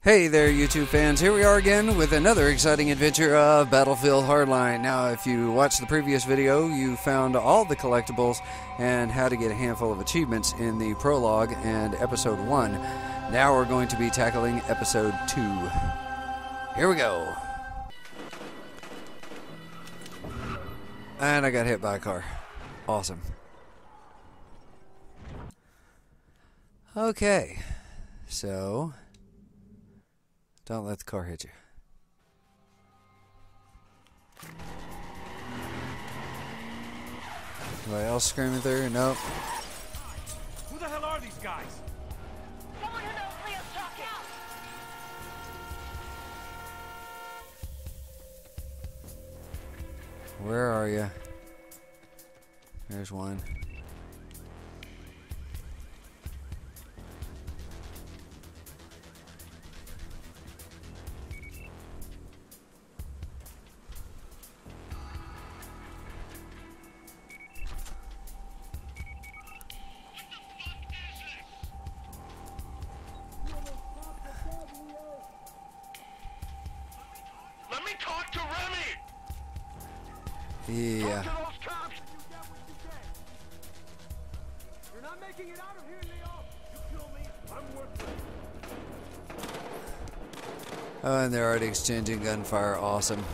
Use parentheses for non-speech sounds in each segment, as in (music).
Hey there, YouTube fans. Here we are again with another exciting adventure of Battlefield Hardline. Now, if you watched the previous video, you found all the collectibles and how to get a handful of achievements in the prologue and episode 1. Now we're going to be tackling episode 2. Here we go. And I got hit by a car. Awesome. Okay. So, don't let the car hit you. Anybody else screaming through? Nope. Who the hell are these guys? Someone who knows Leo's talking. Where are you? There's one. Worthless. Oh, and they're already exchanging gunfire. Awesome.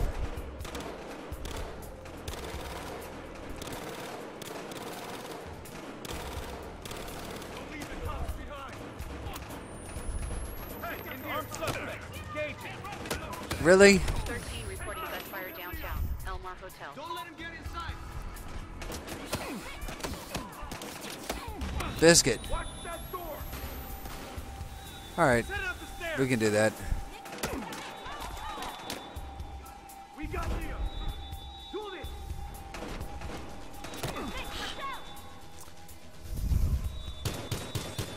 Don't Biscuit. Watch that door! Alright, Set it up the stairs! we can do that. We got Leo! Do this!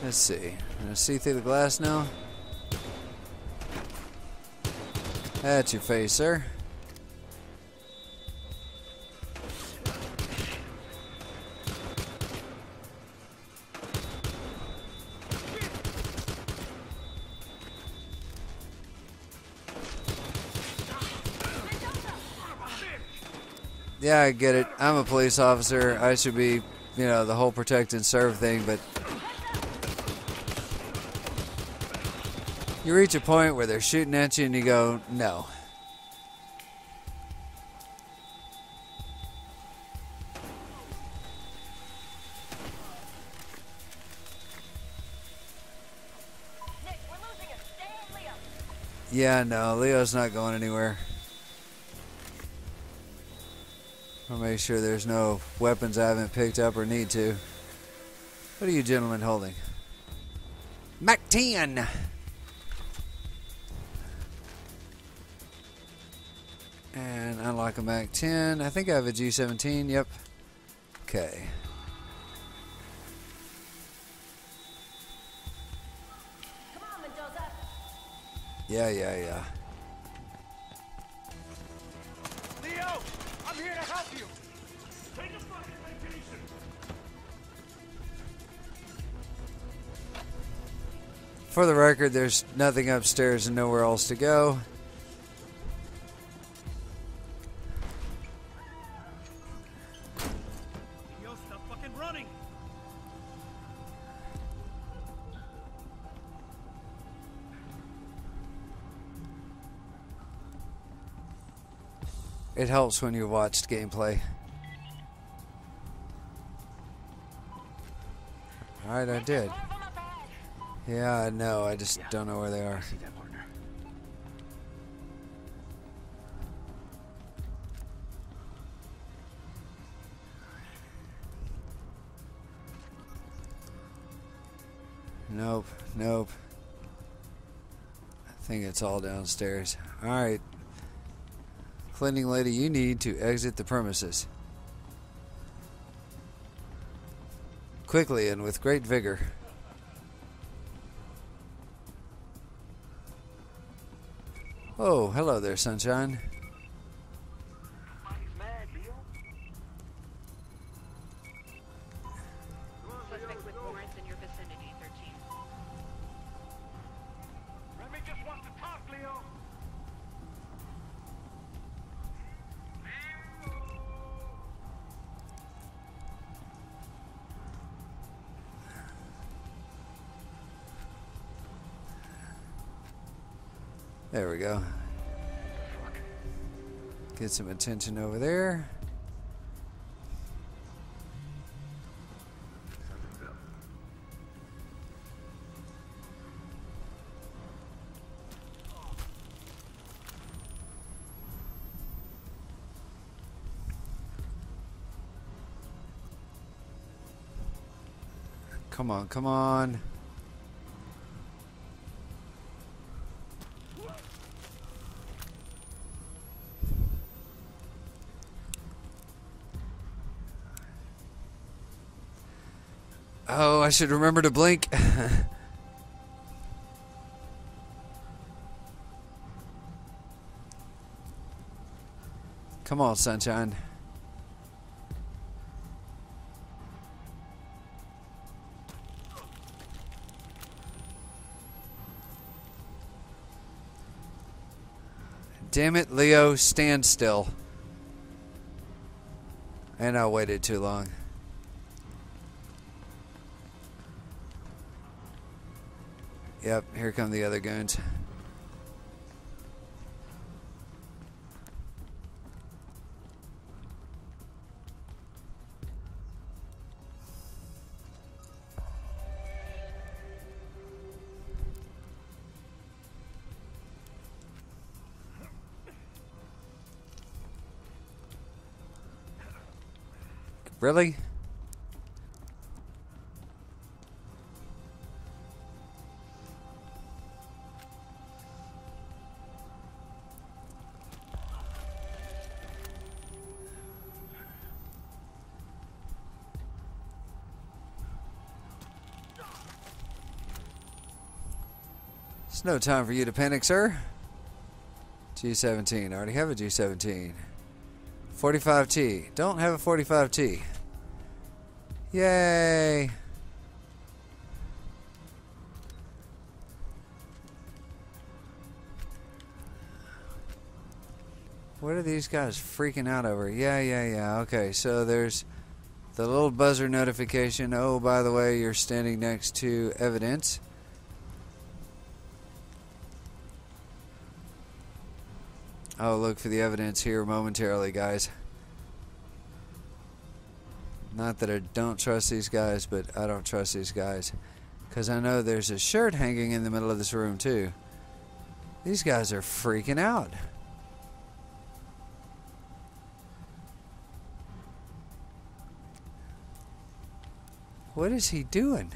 Let's see. Can I see through the glass now? That's your face, sir. Yeah, I get it. I'm a police officer. I should be, you know, the whole protect and serve thing, but you reach a point where they're shooting at you and you go, no. Yeah, no, Leo's not going anywhere. I'll make sure there's no weapons I haven't picked up or need to. What are you gentlemen holding? Mac 10! And unlock a Mac 10. I think I have a G17. Yep. Okay. Come on, Mendoza. Yeah, yeah, yeah. For the record, there's nothing upstairs and nowhere else to go. Leo, stop fucking running! It helps when you've watched gameplay. Alright, I did. Yeah, I know. I just don't know where they are. See that partner? Nope, nope. I think it's all downstairs. Alright. Cleaning lady, you need to exit the premises. Quickly and with great vigor. Oh, hello there, sunshine. Get some attention over there. Come on, come on. I should remember to blink. (laughs) Come on, sunshine. Damn it, Leo, stand still. And I waited too long. Yep, here come the other goons. Really? No time for you to panic, sir. G17. I already have a G17. 45T. Don't have a 45T. Yay! What are these guys freaking out over? Yeah, yeah, yeah. Okay, so there's the little buzzer notification. Oh, by the way, you're standing next to evidence. I'll look for the evidence here momentarily, guys. Not that I don't trust these guys, but I don't trust these guys. Because I know there's a shirt hanging in the middle of this room, too. These guys are freaking out. What is he doing?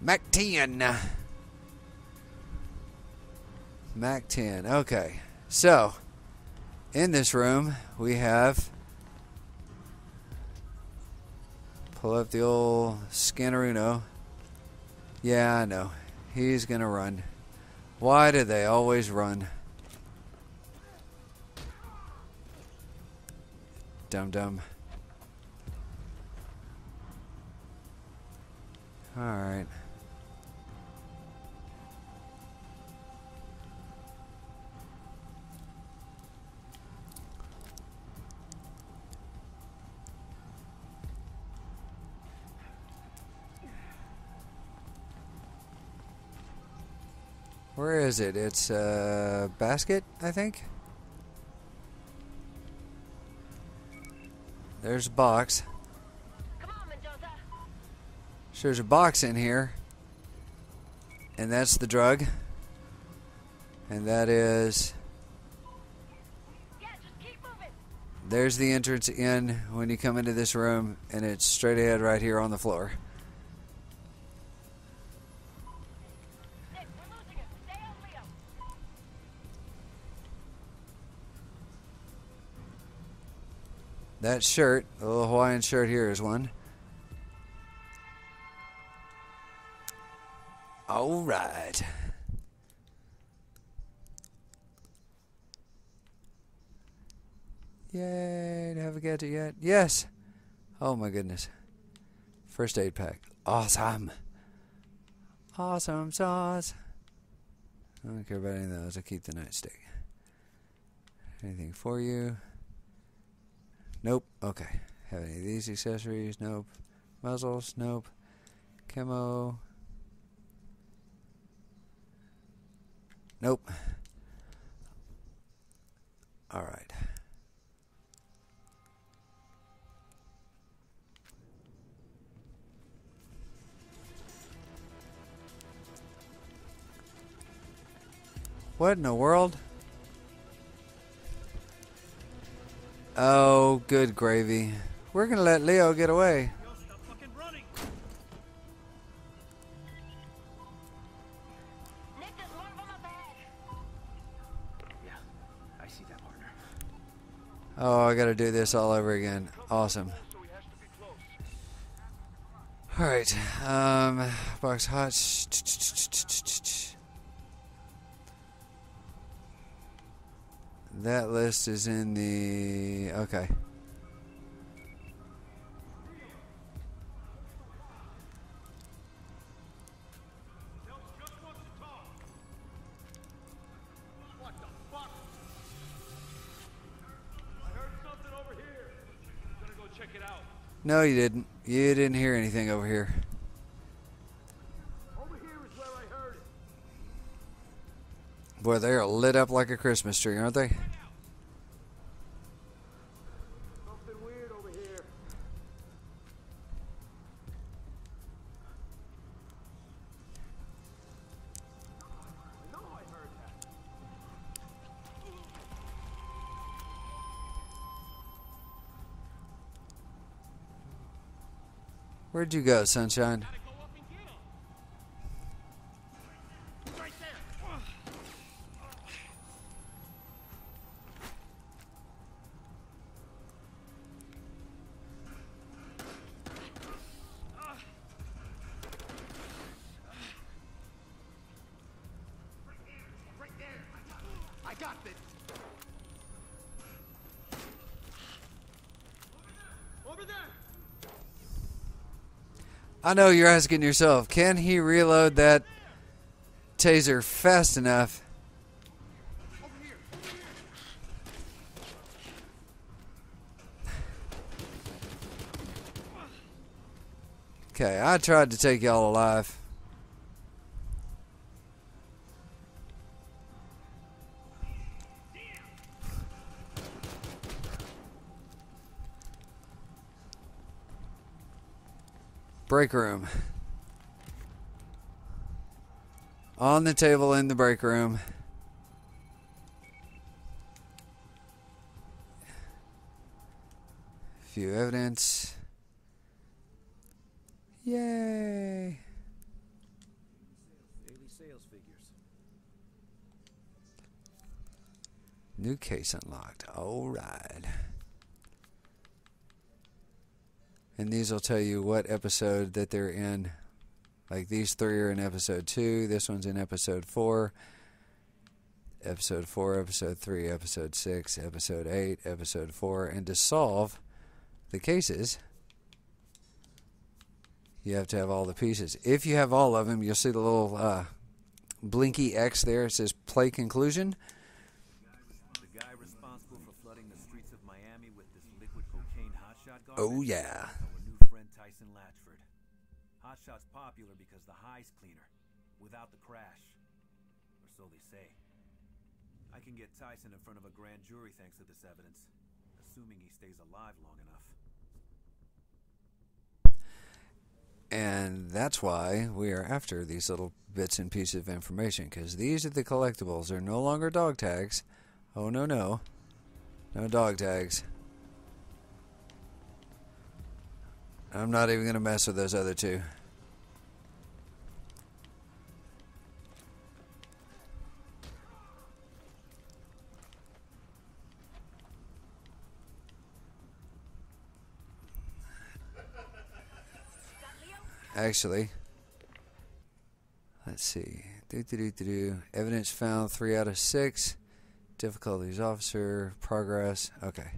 Mac 10. Mac 10. Okay. So, in this room, we have. Pull up the old Scannaruno. Yeah, I know. He's going to run. Why do they always run? Dum dum. Alright. Where is it? It's a basket, I think. There's a box. So there's a box in here. And that's the drug. And that is. There's the entrance in when you come into this room, and it's straight ahead right here on the floor. That shirt, the little Hawaiian shirt here, is one. All right. Yay, have a gadget yet? Yes. Oh my goodness. First aid pack. Awesome. Awesome sauce. I don't care about any of those. I'll keep the nightstick. Anything for you? Nope. Okay. Have any of these accessories? Nope. Muzzles? Nope. Camo? Nope. All right. What in the world? Oh, good gravy. We're gonna let Leo get away. Oh, I gotta do this all over again. Awesome. To. Alright, um, box hot. That list is in the. Okay. No, you didn't. You didn't hear anything over here. Boy, they are lit up like a Christmas tree, aren't they? Where'd you go, sunshine? I know you're asking yourself, can he reload that taser fast enough? Okay, I tried to take y'all alive. Break room. On the table in the break room. Few evidence. Yay! Daily sales figures. New case unlocked. All right. And these will tell you what episode that they're in. Like these three are in episode two. This one's in episode four. Episode four, episode three, episode six, episode eight, episode four. And to solve the cases, you have to have all the pieces. If you have all of them, you'll see the little uh, blinky X there. It says play conclusion. The guy Hotshot's popular because the high's cleaner, without the crash. Or so they say. I can get Tyson in front of a grand jury thanks to this evidence, assuming he stays alive long enough. And that's why we are after these little bits and pieces of information because these are the collectibles. They're no longer dog tags. Oh, no, no. No dog tags. I'm not even going to mess with those other two. Actually, let's see. Do, do, do. Evidence found three out of six. Difficulties officer. Progress. Okay.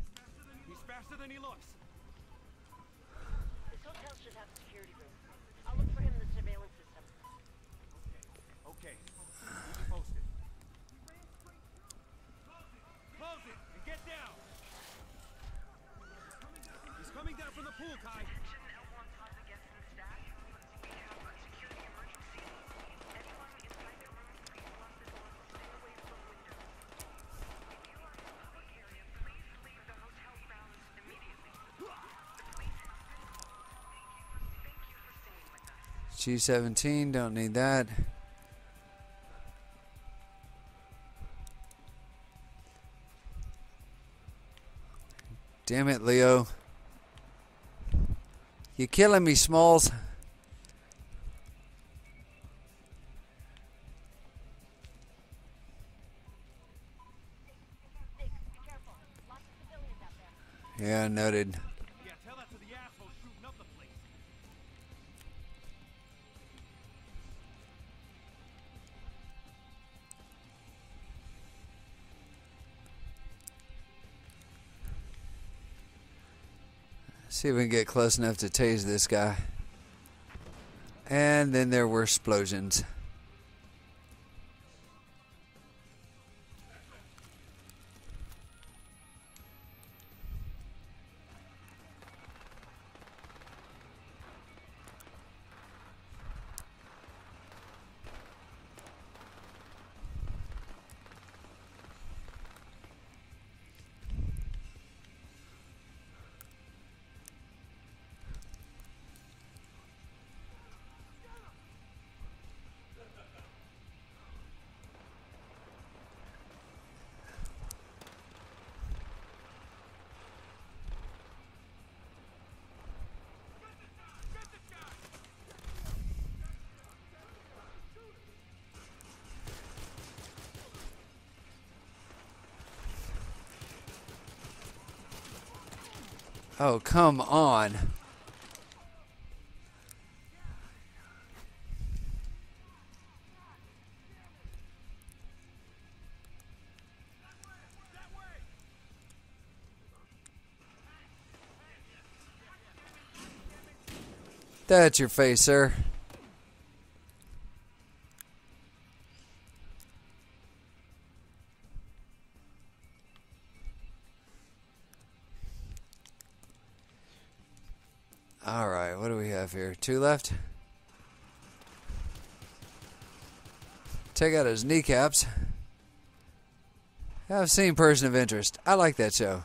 G17, don't need that. Damn it, Leo. You're killing me, Smalls. Dick, be See if we can get close enough to tase this guy. And then there were explosions. Oh, come on. That's your face, sir. Two left. Take out his kneecaps. I've seen Person of Interest. I like that show.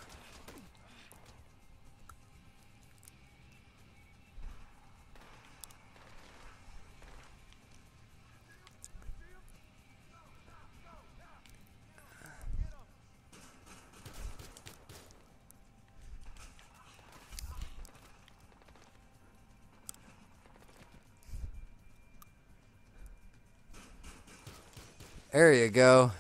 There you go.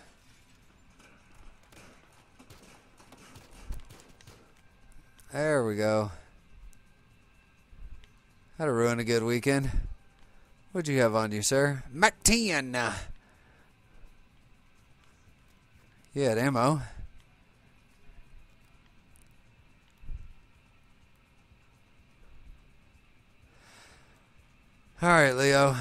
There we go. That'll ruin a good weekend. What'd you have on you, sir? Mac 10. You had ammo. All right, Leo.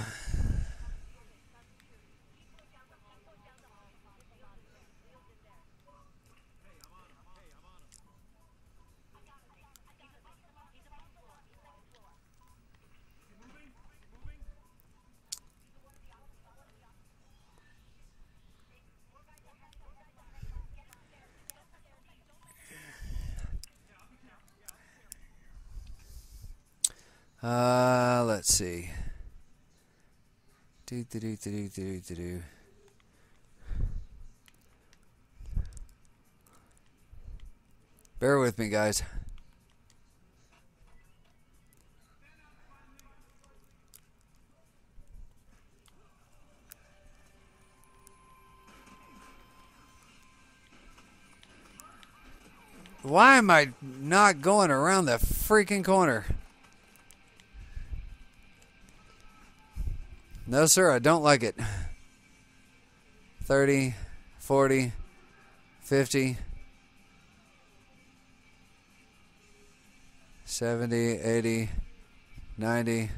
Uh, let's see. Do do do do do do do. Bear with me, guys. Why am I not going around the freaking corner? No, sir, I don't like it. 30, 40, 50, 70, 80, 90.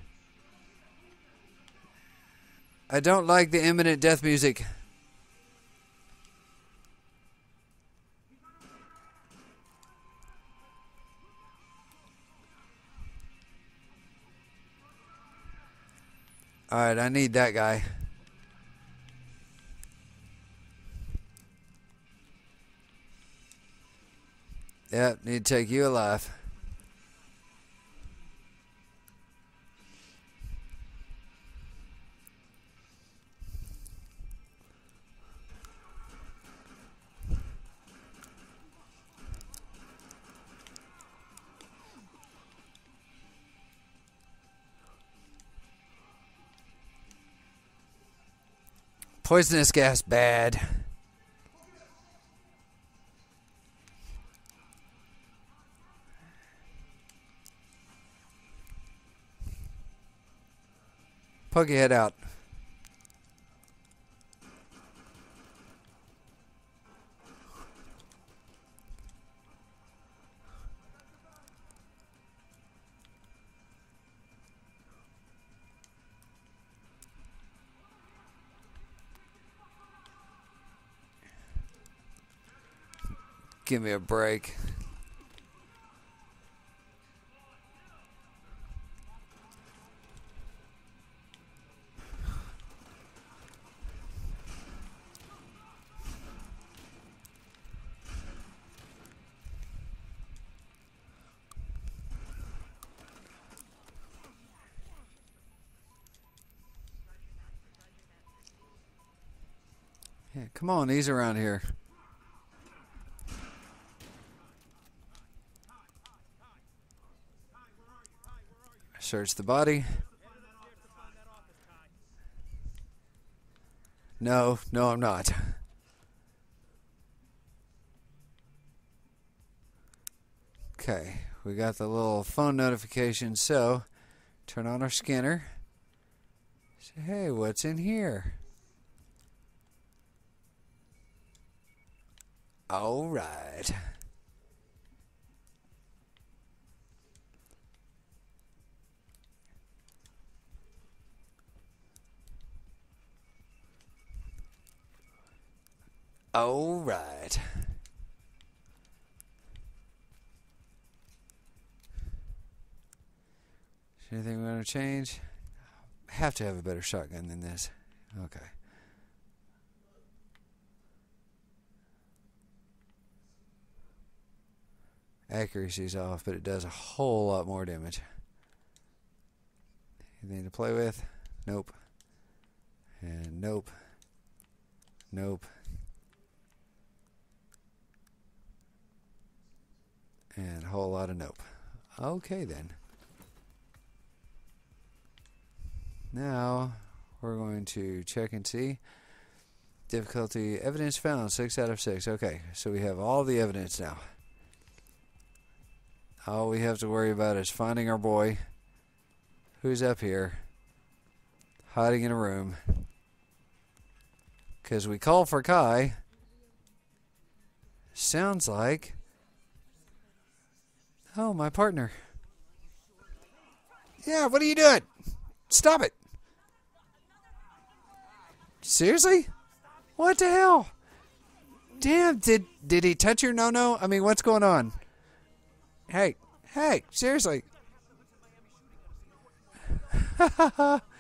I don't like the imminent death music. All right, I need that guy. Yep, need to take you alive. Poisonous gas bad. Poke your head out. Give me a break. Come on, these around here. Search the body. No, no, I'm not. Okay, we got the little phone notification, so turn on our scanner. Say, hey, what's in here? All right. All right. Is there anything we want to change? Have to have a better shotgun than this. Okay. Accuracy's off, but it does a whole lot more damage. Anything to play with? Nope. And nope. Nope. And a whole lot of nope. Okay then. Now we're going to check and see. Difficulty evidence found six out of six. Okay, so we have all the evidence now. All we have to worry about is finding our boy who's up here, hiding in a room. Because we call for Kai. Sounds like. Oh, my partner. Yeah, what are you doing? Stop it. Seriously? What the hell? Damn, did did he touch your no no? I mean, what's going on? Hey, hey, seriously. (laughs)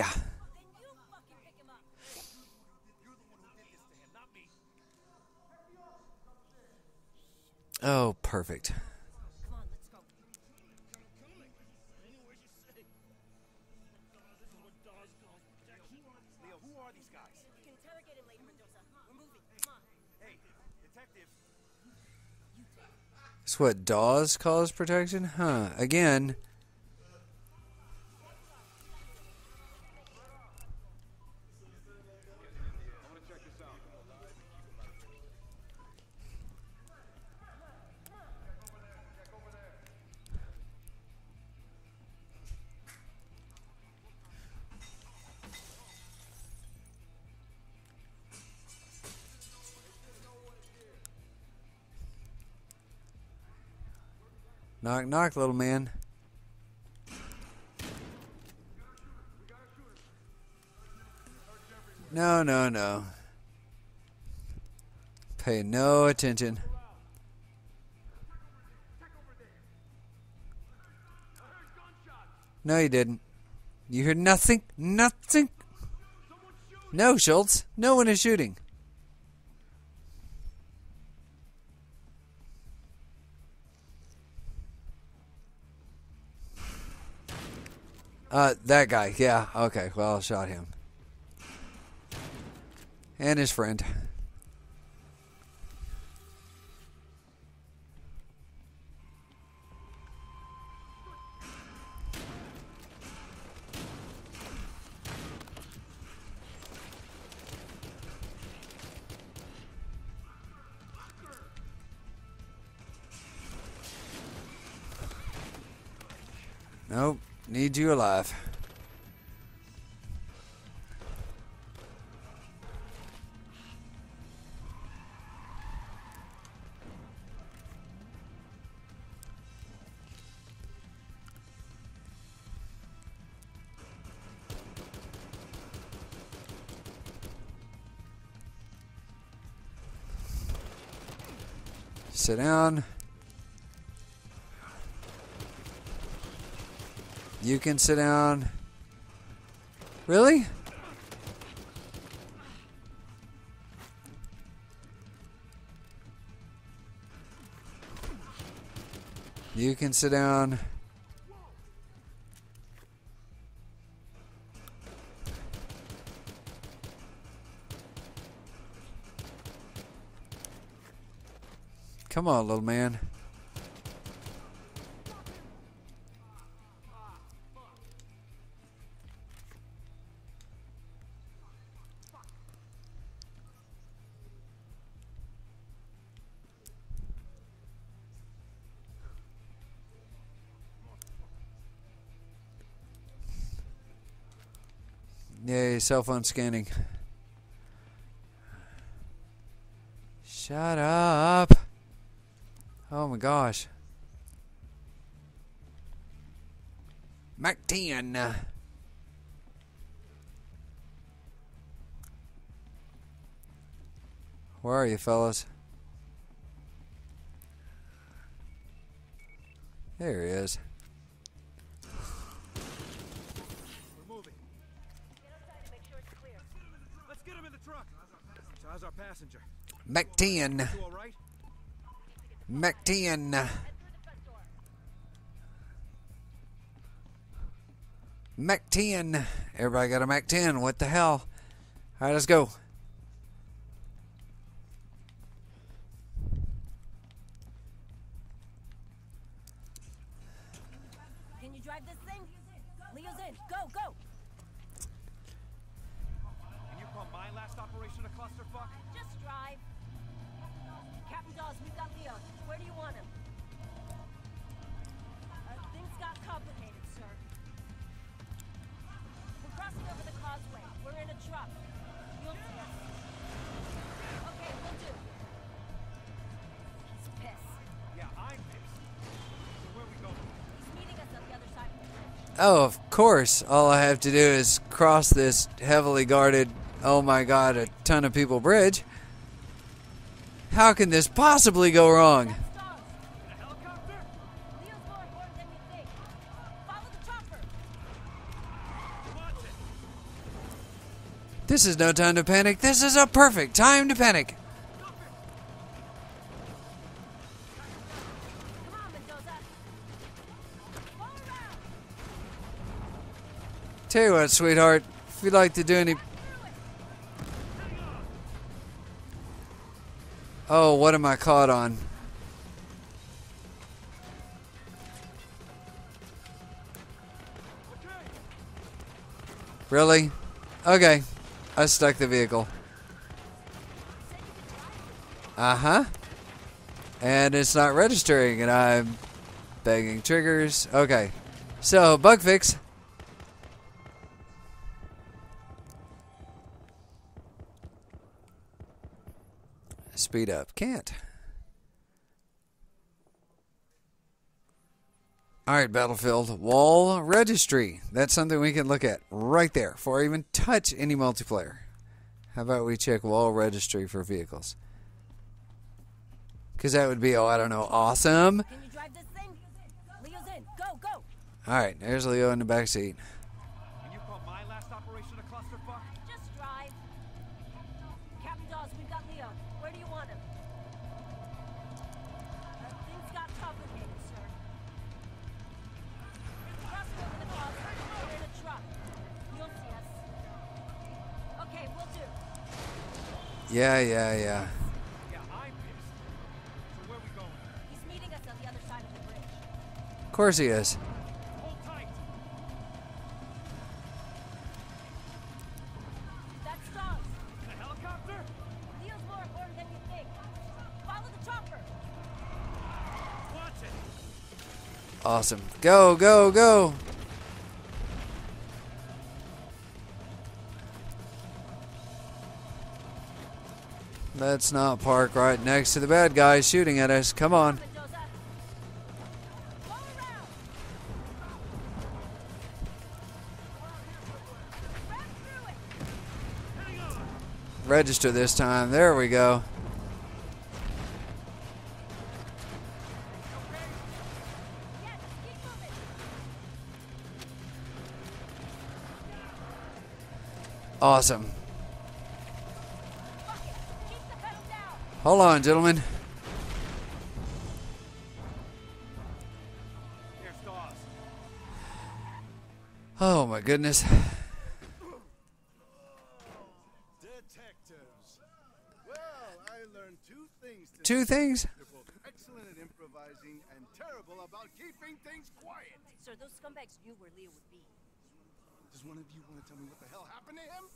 on. Oh, perfect. It's what Dawes calls protection? Huh. Again. Knock, knock, little man. No, no, no. Pay no attention. No, you didn't. You heard nothing? Nothing? No, Schultz. No one is shooting. Uh, that guy. Yeah. Okay. Well, I shot him. and his friend. Need you alive. Sit down. You can sit down. Really? You can sit down. Come on, little man. Yay, cell phone scanning. Shut up. Oh my gosh. Mac 10. Where are you, fellas? There he is. How's our passenger? Mac 10. You all right? Mac 10. Head through the front door. Mac 10. Everybody got a Mac 10. What the hell? All right, let's go. Where do you want him? Uh, things got complicated, sir. We're crossing over the causeway. We're in a truck. You'll see us. Okay, we'll do. He's pissed. Yeah, I'm pissed. So where we going? He's meeting us on the other side of the bridge. Oh, of course. All I have to do is cross this heavily guarded, oh my god, a ton of people bridge. How can this possibly go wrong? This is no time to panic. This is a perfect time to panic. Tell you what, sweetheart, if you'd like to do any. Oh, what am I caught on? Really? Okay. I stuck the vehicle. Uh huh. And it's not registering, and I'm banging triggers. Okay. So, bug fix. Speed up. Can't. All right, Battlefield wall registry. That's something we can look at right there before I even touch any multiplayer. How about we check wall registry for vehicles? Because that would be, oh, I don't know, awesome. Can you drive this thing? Leo's in. Go, go. All right, there's Leo in the back seat. Yeah, yeah, yeah. Yeah, I'm pissed. So where we going? He's meeting us on the other side of the bridge. Of course he is. Hold tight. The helicopter? More important than you think. Follow the chopper. Watch it. Awesome. Go, go, go. Let's not park right next to the bad guys shooting at us. Come on. Register this time. There we go. Awesome. Hold on, gentlemen. Oh my goodness. Detectives. Well, I learned two things today. Two things. They're both excellent at improvising and terrible about keeping things quiet. Sir, those scumbags knew where Leo would be. Does one of you want to tell me what the hell happened to him?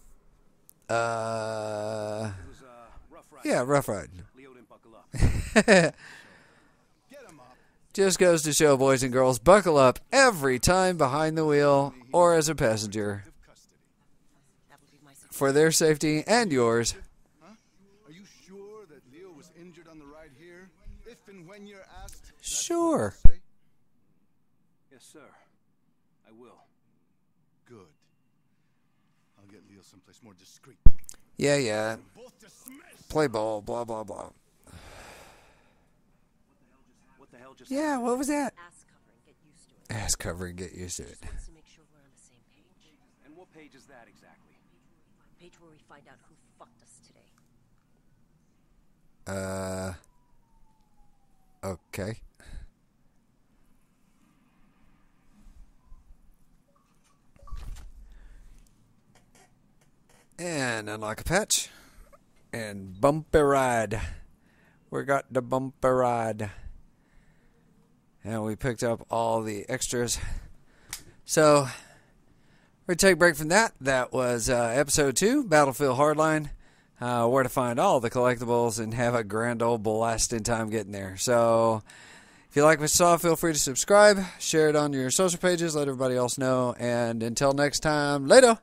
Uh, It was a rough yeah, rough ride. Leo didn't buckle up. Get him up. Just goes to show, boys and girls, buckle up every time behind the wheel or as a passenger Of custody. That would be my suggestion. for their safety and yours. Huh? Are you sure that Leo was injured on the ride here? If and when you're asked. Sure. yes, sir. I will. Good. I'll get Leo someplace more discreet. Yeah, yeah. Play ball, blah, blah, blah. What the hell just Yeah, what was that? Ass covering. Get used to it. Ass covering, get used to it. Just wants to make sure we're on the same page. And what page is that exactly? Page where we find out who fucked us today. Uh. Okay. And unlock a patch. And bumper ride. We got the bumper ride. And we picked up all the extras. So, we take a break from that. That was uh, episode two, Battlefield Hardline uh, where to find all the collectibles and have a grand old blasting time getting there. So, if you like what you saw, feel free to subscribe, share it on your social pages, let everybody else know. And until next time, later.